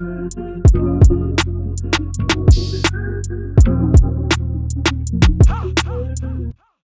Ha!